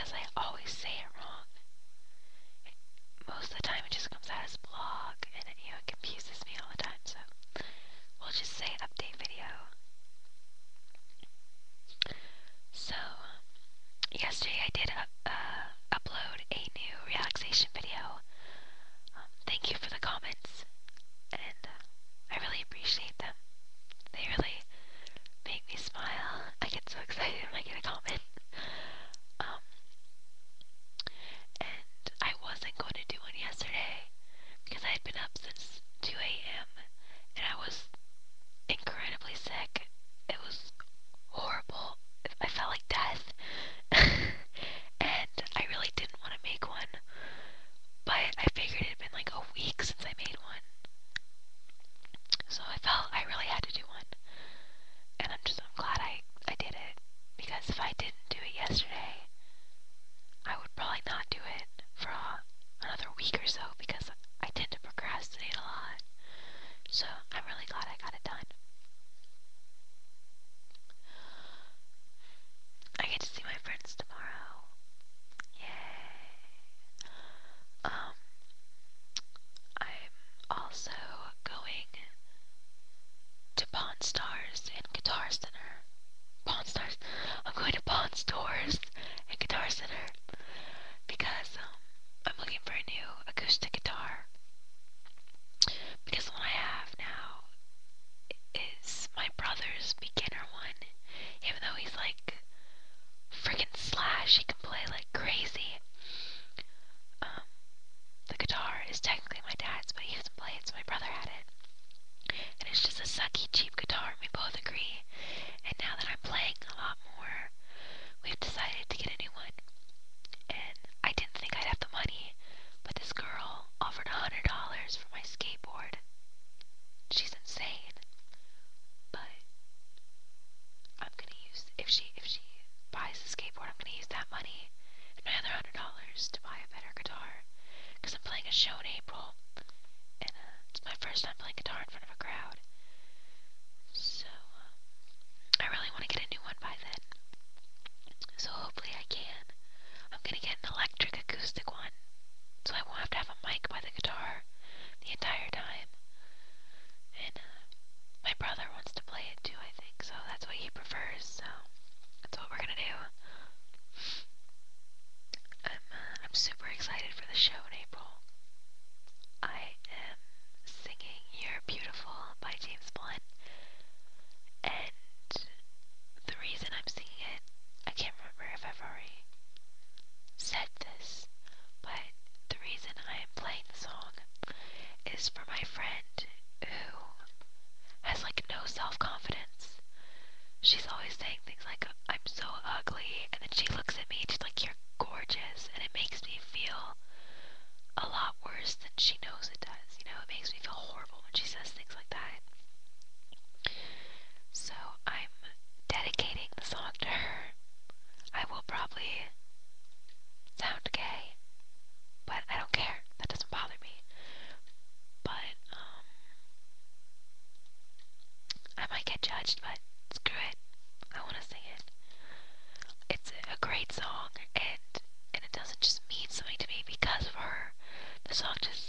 because I always say it wrong. Most of the time it just comes out as blog and it, you know, it confuses me all the time. So we'll just say update video Guitar Center. Pawn Stars. I'm going to Pawn Stores and Guitar Center because um, I'm looking for a new acoustic guitar. Because the one I have now is my brother's beginner one. Even though he's like freaking Slash, he can play like crazy. Um, the guitar is technically my dad's, but he hasn't play it, so my brother had it and it's just a sucky, cheap guitar, we both agree. And now that I'm playing a lot more, we've decided to get a new one. And I didn't think I'd have the money, but this girl offered a $100 for my skateboard. She's insane. But I'm gonna use if she if she buys the skateboard, I'm gonna use that money and my other $100 to buy a better guitar. Cause I'm playing a show in April first time playing guitar in front of a crowd. as.